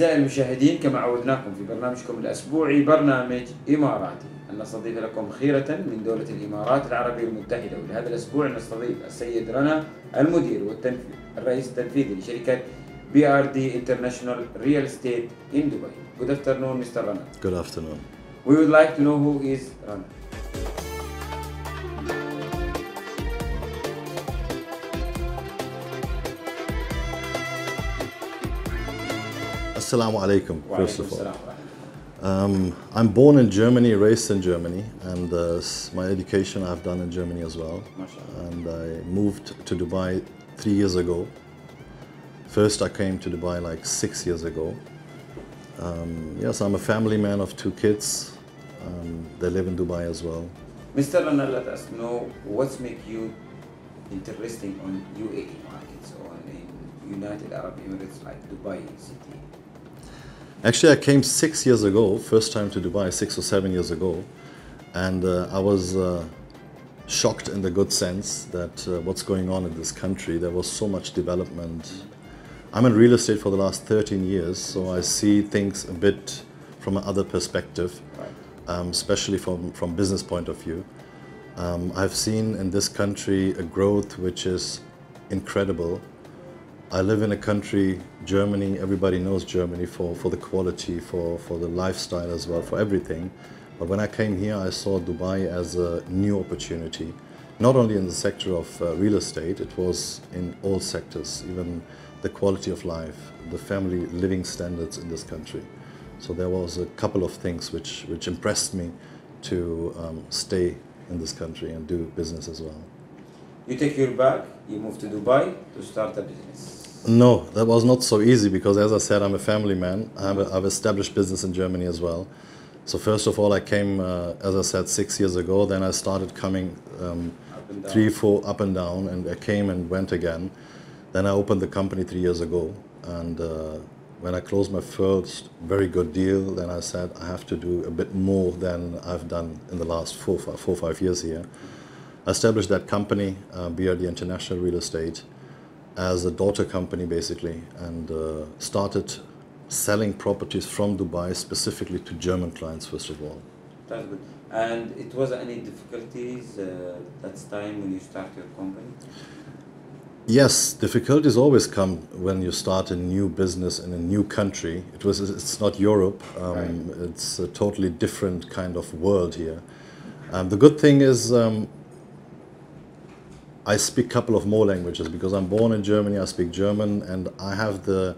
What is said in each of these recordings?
أعزائي المشاهدين كما عودناكم في برنامجكم الأسبوعي برنامج إماراتي أن نستضيف لكم خيرة من دولة الإمارات العربية المتحدة ولهذا الأسبوع نستضيف السيد رنا المدير والتنفيذ الرئيس التنفيذي لشركة بي ار دي انترناشونال ريال استيت in Dubai. Good afternoon, Mr. Rana. Good afternoon. We would like to know who is Rana. Assalamu alaikum, first of all. Um, I'm born in Germany, raised in Germany, and uh, my education I've done in Germany as well. And I moved to Dubai three years ago. First, I came to Dubai like six years ago. Um, yes, I'm a family man of two kids. Um, they live in Dubai as well. Mr. Rana, let us know what's make you interesting on UAE markets or in United Arab Emirates like Dubai city. Actually, I came six years ago, first time to Dubai, six or seven years ago, and uh, I was uh, shocked in the good sense that uh, what's going on in this country. There was so much development. I'm in real estate for the last 13 years, so I see things a bit from another perspective, um, especially from from business point of view. Um, I've seen in this country a growth which is incredible. I live in a country, Germany, everybody knows Germany for, for the quality, for, for the lifestyle as well, for everything. But when I came here, I saw Dubai as a new opportunity, not only in the sector of uh, real estate, it was in all sectors, even the quality of life, the family living standards in this country. So there was a couple of things which, which impressed me to um, stay in this country and do business as well. You take your bag, you move to Dubai to start a business. No, that was not so easy because, as I said, I'm a family man. I have a, I've established business in Germany as well. So first of all, I came, uh, as I said, six years ago. Then I started coming um, Up and down. three, four, up and down, and I came and went again. Then I opened the company three years ago, and uh, when I closed my first very good deal, then I said I have to do a bit more than I've done in the last four, five, four, five years here. I established that company, uh, BRD International Real Estate, as a daughter company basically, and uh, started selling properties from Dubai specifically to German clients first of all. That's good. And it was any difficulties uh, that time when you start your company? Yes, difficulties always come when you start a new business in a new country. It was it's not Europe. Um, Right. It's a totally different kind of world here. Um, the good thing is um, I speak a couple of more languages because I'm born in Germany. I speak German, and I have the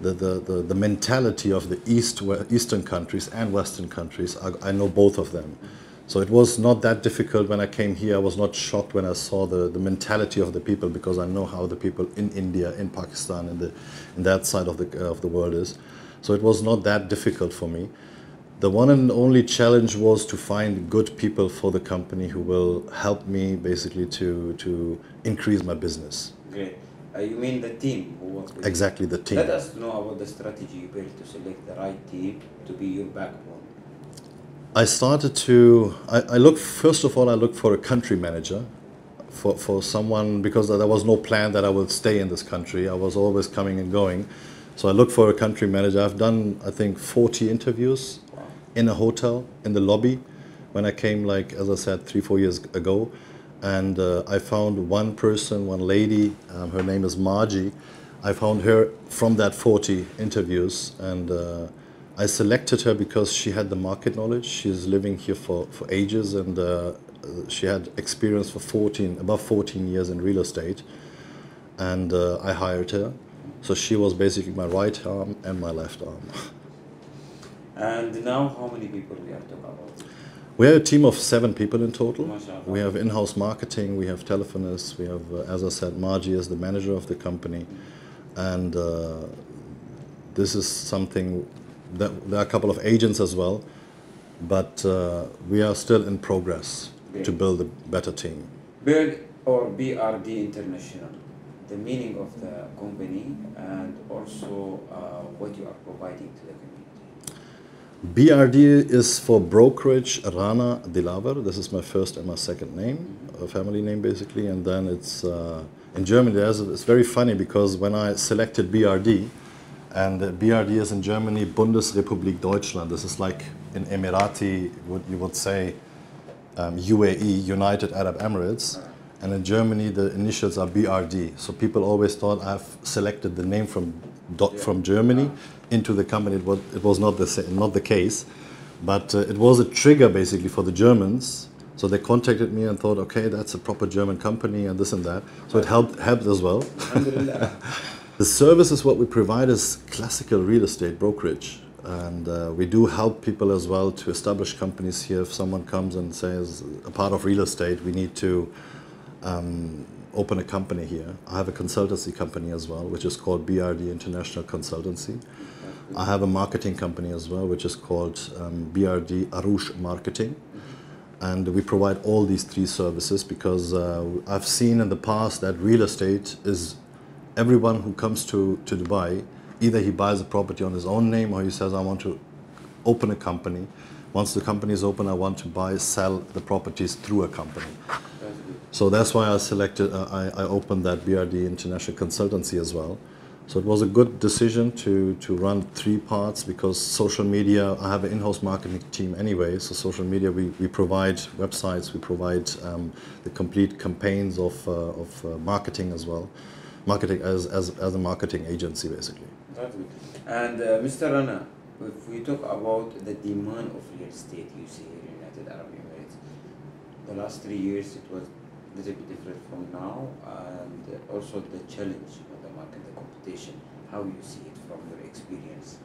the, the, the, the mentality of the East Eastern countries and Western countries. I, I know both of them. So it was not that difficult when I came here. I was not shocked when I saw the, the mentality of the people because I know how the people in India, in Pakistan, in, the, in that side of the, of the world is. So it was not that difficult for me. The one and only challenge was to find good people for the company who will help me basically to, to increase my business. Great. Uh, you mean the team who works with? Exactly the team. Let us know about the strategy you built to select the right team to be your backbone. I started to, I, I look, first of all, I looked for a country manager for, for someone because there was no plan that I would stay in this country. I was always coming and going. So I looked for a country manager. I've done, I think, 40 interviews. In a hotel, in the lobby, when I came, like, as I said, three, four years ago. And uh, I found one person, one lady, um, her name is Margie. I found her from that 40 interviews. And uh, I selected her because she had the market knowledge. She's living here for, for ages and uh, she had experience for 14, above 14 years in real estate. And uh, I hired her. So she was basically my right arm and my left arm. And now, how many people we are talking about? We have a team of seven people in total. We have in-house marketing, we have telephonists, we have, uh, as I said, Margie is the manager of the company, and uh, this is something that there are a couple of agents as well, but uh, we are still in progress to build a better team. Build or BRD International, the meaning of the company and also uh, what you are providing to the community. BRD is for brokerage Rana Dilaver. This is my first and my second name, a family name basically. And then it's uh, in Germany. It's very funny because when I selected BRD And BRD is in Germany, Bundesrepublik Deutschland. This is like in Emirati, what you would say um, UAE, United Arab Emirates. And in Germany, the initials are BRD. So people always thought I've selected the name from dot, from Germany into the company. It was, it was not the not the case, but uh, it was a trigger basically for the Germans. So they contacted me and thought, okay, that's a proper German company and this and that. So it helped helped as well. The services what we provide is classical real estate brokerage, and uh, we do help people as well to establish companies here. If someone comes and says a part of real estate, we need to um, open a company here. I have a consultancy company as well, which is called BRD International Consultancy. I have a marketing company as well, which is called um, BRD Arush Marketing. And we provide all these three services because uh, I've seen in the past that real estate is everyone who comes to, to Dubai, either he buys a property on his own name or he says, I want to open a company. Once the company is open, I want to buy, sell the properties through a company. So that's why I selected, uh, I, I opened that BRD International Consultancy as well. So it was a good decision to, to run three parts because social media, I have an in-house marketing team anyway. So social media, we, we provide websites, we provide um, the complete campaigns of, uh, of uh, marketing as well. Marketing as, as, as a marketing agency basically. And uh, Mr. Rana, if we talk about the demand of real estate you see here in the United Arab Emirates, the last three years it was a little bit different from now, and also the challenge of the market, the competition. How you see it from your experience?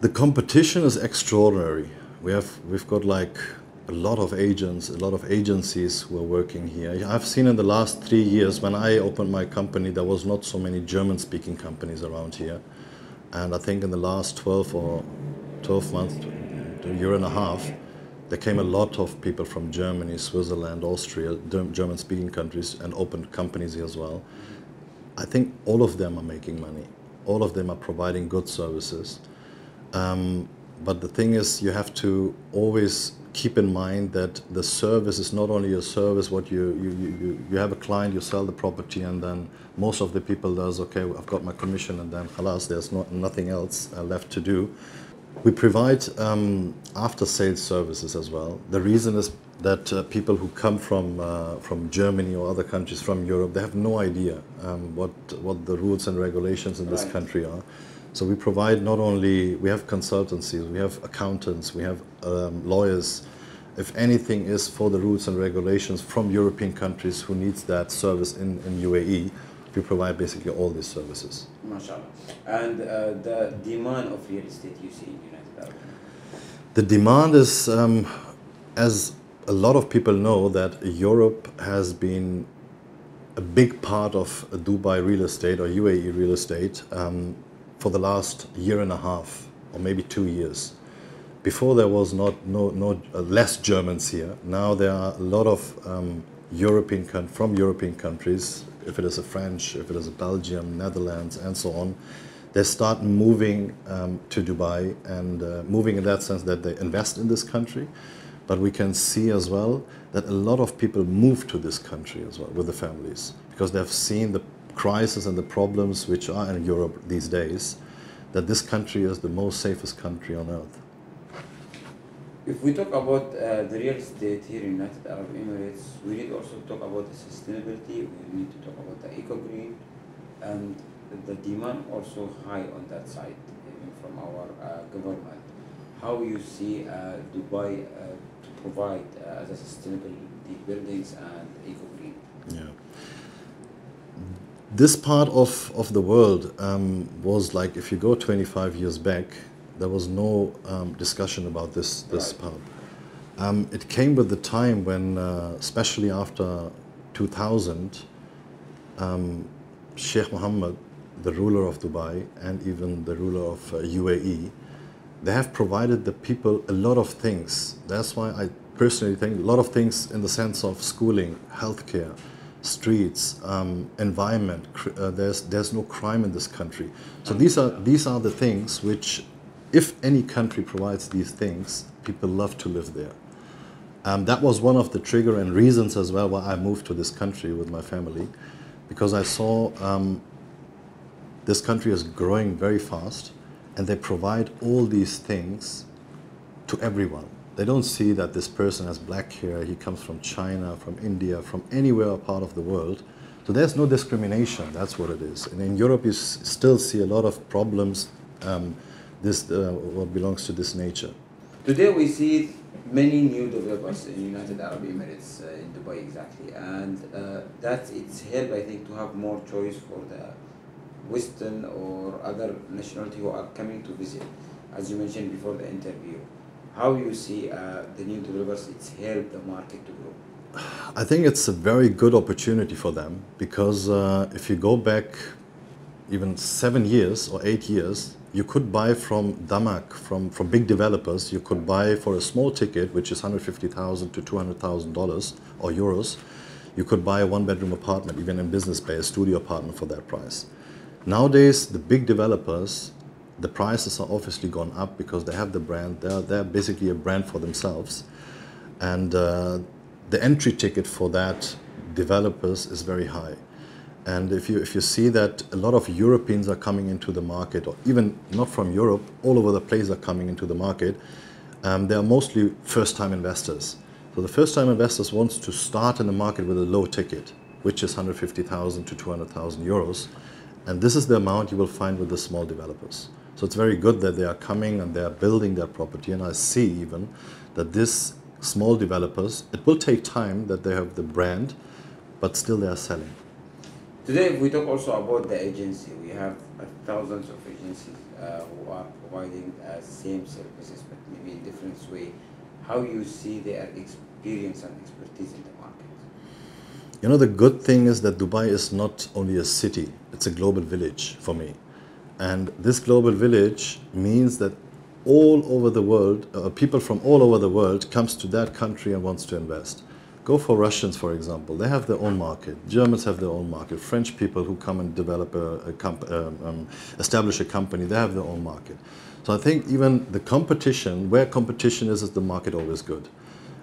The competition is extraordinary. We have we've got like a lot of agents, a lot of agencies who are working here. I've seen in the last three years when I opened my company, there was not so many German-speaking companies around here, and I think in the last 12 or 12 months, a year and a half, there came a lot of people from Germany, Switzerland, Austria, German-speaking countries, and opened companies here as well. I think all of them are making money. All of them are providing good services. Um, but the thing is, you have to always keep in mind that the service is not only a service. What you you, you, you- have a client, you sell the property, and then most of the people does okay. I've got my commission, and then halas, there's not nothing else uh, left to do. We provide um, after-sales services as well. The reason is that uh, people who come from uh, from Germany or other countries from Europe, they have no idea um, what what the rules and regulations in this country are. So we provide not only we have consultancies, we have accountants, we have um, lawyers. If anything is for the rules and regulations from European countries who needs that service in, in UAE, we provide basically all these services. MashaAllah. And uh, the demand of real estate you see in United Arab Emirates? The demand is, um, as a lot of people know, that Europe has been a big part of Dubai real estate or UAE real estate um, for the last year and a half or maybe two years. Before there was not no no uh, less Germans here. Now there are a lot of um, European from European countries. If it is a French, if it is a Belgium, Netherlands, and so on, they start moving um, to Dubai and uh, moving in that sense that they invest in this country. But we can see as well that a lot of people move to this country as well with the families because they've seen the crisis and the problems which are in Europe these days. That this country is the most safest country on earth. If we talk about uh, the real estate here in United Arab Emirates, we need also to talk about the sustainability. We need to talk about the eco green, and the demand also high on that side from our uh, government. How you see uh, Dubai uh, to provide uh, the sustainability buildings and eco green? Yeah. This part of, of the world um, was like if you go 25 years back, there was no um, discussion about this, this Right. part. Um, it came with the time when, uh, especially after 2000, um, Sheikh Mohammed, the ruler of Dubai, and even the ruler of uh, UAE, they have provided the people a lot of things. That's why I personally think a lot of things in the sense of schooling, healthcare, streets, um, environment. Uh, there's there's no crime in this country. So these are these are the things which, if any country provides these things, people love to live there. Um, that was one of the trigger and reasons as well why I moved to this country with my family, because I saw um, this country is growing very fast, and they provide all these things to everyone. They don't see that this person has black hair, he comes from China, from India, from anywhere part of the world. So there's no discrimination, that's what it is. And in Europe, you still see a lot of problems, um, this, uh, what belongs to this nature. Today we see many new developers in United Arab Emirates, uh, in Dubai exactly, and uh, that it's help I think to have more choice for the Western or other nationality who are coming to visit. As you mentioned before the interview, how you see uh, the new developers, it's helped the market to grow. I think it's a very good opportunity for them because uh, if you go back even seven years or eight years, you could buy from Damac, from, from big developers, you could buy for a small ticket, which is 150,000 to 200,000 dollars or euros, you could buy a one bedroom apartment, even in Business Bay, a studio apartment for that price. Nowadays, the big developers, the prices are obviously gone up because they have the brand. They're, they're basically a brand for themselves. And uh, the entry ticket for that developers is very high. And if you, if you see that a lot of Europeans are coming into the market, or even not from Europe, all over the place are coming into the market, um, they are mostly first-time investors. So the first-time investors wants to start in the market with a low ticket, which is 150,000 to 200,000 euros. And this is the amount you will find with the small developers. So it's very good that they are coming and they are building their property. And I see even that this small developers, it will take time that they have the brand, but still they are selling. Today, if we talk also about the agency, we have uh, thousands of agencies uh, who are providing uh, same services, but maybe in different way. How you see their experience and expertise in the market? You know, the good thing is that Dubai is not only a city, it's a global village for me. And this global village means that all over the world, uh, people from all over the world comes to that country and wants to invest. Go for Russians, for example. They have their own market. Germans have their own market. French people who come and develop a, a comp- um, um, establish a company, they have their own market. So I think even the competition, where competition is, is the market always good.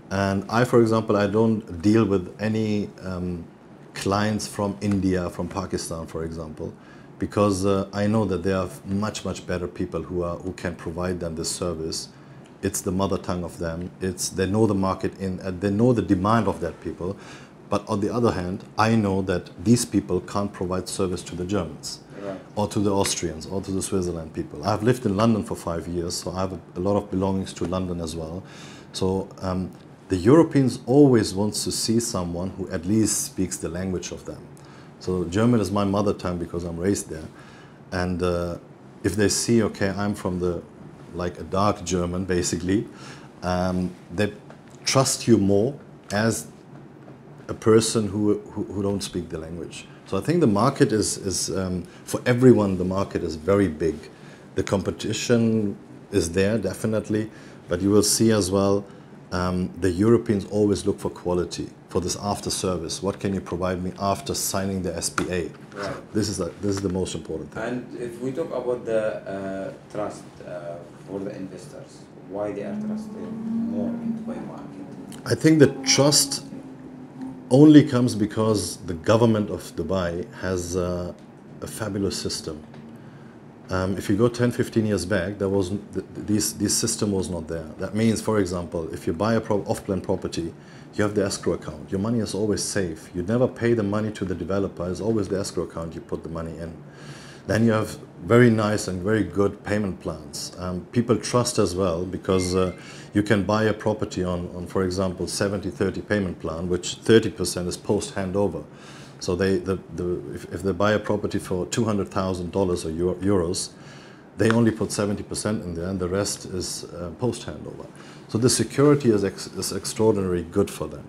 And I, for example, I don't deal with any um, clients from India, from Pakistan, for example, because uh, I know that there are much, much better people who are who can provide them this service. It's the mother tongue of them. It's they know the market in, uh, they know the demand of that people. But on the other hand, I know that these people can't provide service to the Germans Right. or to the Austrians or to the Switzerland people. I've lived in London for five years, so I have a, a lot of belongings to London as well. So um, the Europeans always wants to see someone who at least speaks the language of them. So German is my mother tongue because I'm raised there, and uh, if they see, okay, I'm from the like a dark German, basically, um, they trust you more as a person who, who, who don't speak the language. So I think the market is, is um, for everyone, the market is very big. The competition is there, definitely, but you will see as well, um, the Europeans always look for quality, for this after service. What can you provide me after signing the SPA? Right. This is, the, this is the most important thing. And if we talk about the uh, trust uh, for the investors, why they are trusted more in Dubai market? I think the trust only comes because the government of Dubai has uh, a fabulous system. Um, if you go 10, 15 years back, there was th- this, this system was not there. That means, for example, if you buy a pro- off-plan property, you have the escrow account. Your money is always safe. You never pay the money to the developer. It's always the escrow account you put the money in. Then you have very nice and very good payment plans. Um, people trust as well because uh, you can buy a property on, on for example, 70-30 payment plan, which 30% is post-handover. So they, the, the, if, if they buy a property for $200,000 or euro, euros, they only put 70% in there and the rest is uh, post-handover. So the security is, ex- is extraordinarily good for them.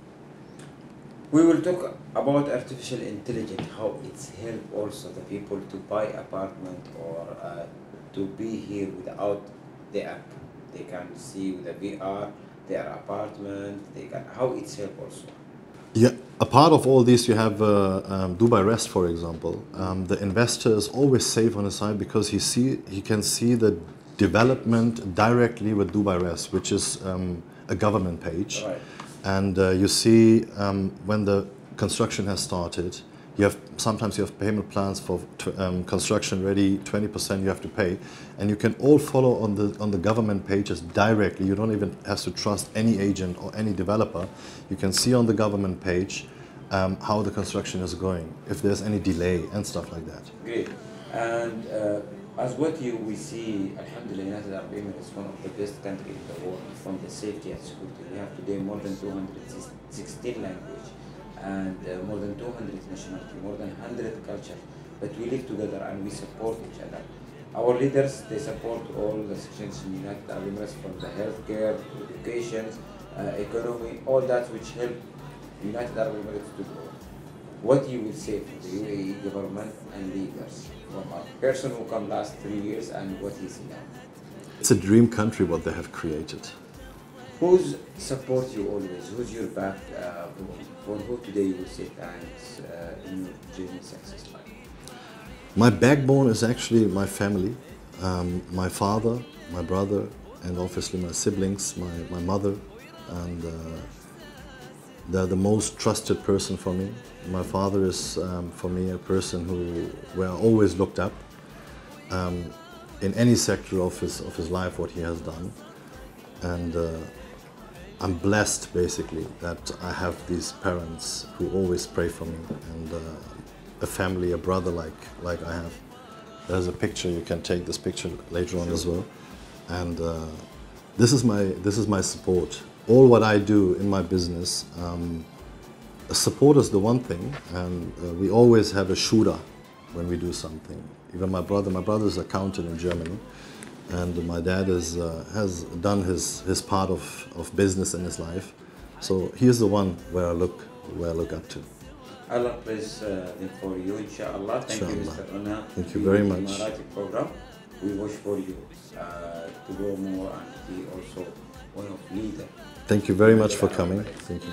We will talk about artificial intelligence, how it's help also the people to buy apartment or uh, to be here without the app. They can see with the VR their apartment. They can how it's help also. Yeah, a part of all this, you have uh, um, Dubai Rest, for example. Um, the investor is always safe on his side because he see he can see the development directly with Dubai Rest, which is um, a government page. Right. And uh, you see um, when the construction has started, You have sometimes you have payment plans for um, construction ready, 20% you have to pay, and you can all follow on the on the government pages directly. You don't even have to trust any agent or any developer. You can see on the government page um, how the construction is going, if there's any delay and stuff like that. Great. And uh, as what you we see, Alhamdulillah, United Arab Emirates is one of the best countries in the world from the safety and security. We have today more than 216 language and uh, more than 200 nationalities, more than 100 cultures. But we live together and we support each other. Our leaders, they support all the sections in United Arab Emirates from the healthcare, education, uh, economy, all that which help United Arab Emirates to grow. What you will say for the UAE government and leaders from a person who come last three years and what he see now? It's a dream country what they have created. Who's support you always? Who's your back? Uh, for who today you say thanks uh, in your journey success life? My backbone is actually my family, um, my father, my brother, and obviously my siblings, my, my mother, and uh, they're the most trusted person for me. My father is um, for me a person who where I always looked up um, in any sector of his of his life, what he has done, and uh, I'm blessed basically that I have these parents who always pray for me and uh, a family, a brother like like I have. There's a picture you can take this picture later on as well, and uh, this is my this is my support. All what I do in my business, um, support is the one thing, and uh, we always have a shooter when we do something. Even my brother, my brother is accountant in Germany, and my dad is, uh, has done his, his part of, of business in his life. So he's the one where I look where I look up to. Allah bless uh, them for you, inshallah. Thank you, Mr. Rana. Thank you very much. Emirati program. We wish for you uh, to grow more and be also one of leader. Thank you very much for coming. Thank you.